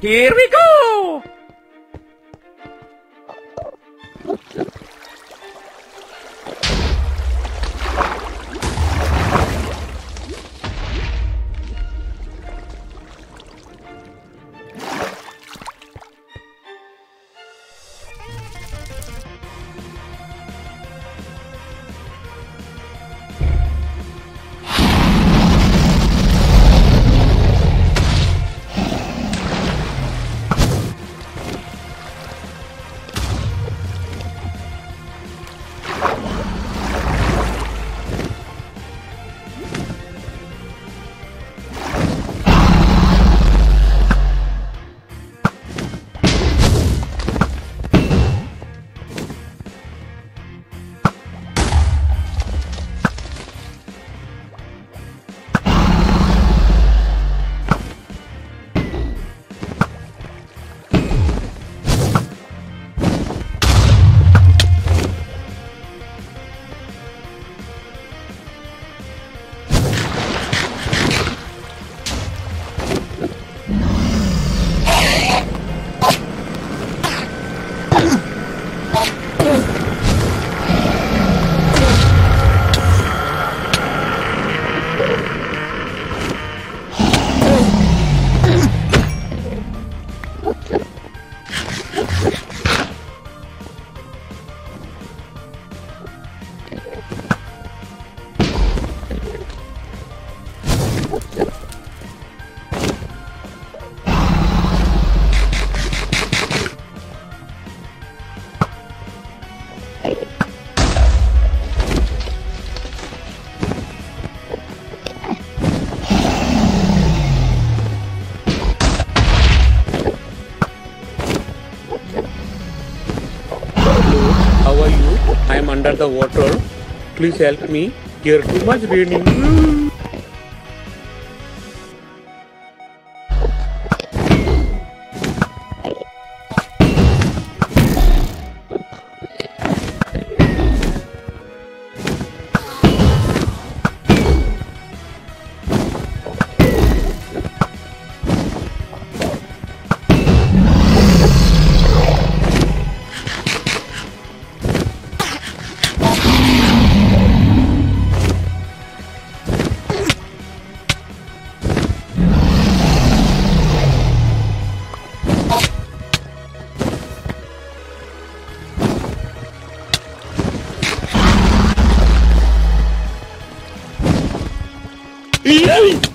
Here we go! I am under the water. Please help me. Here too much raining. ¡Ay!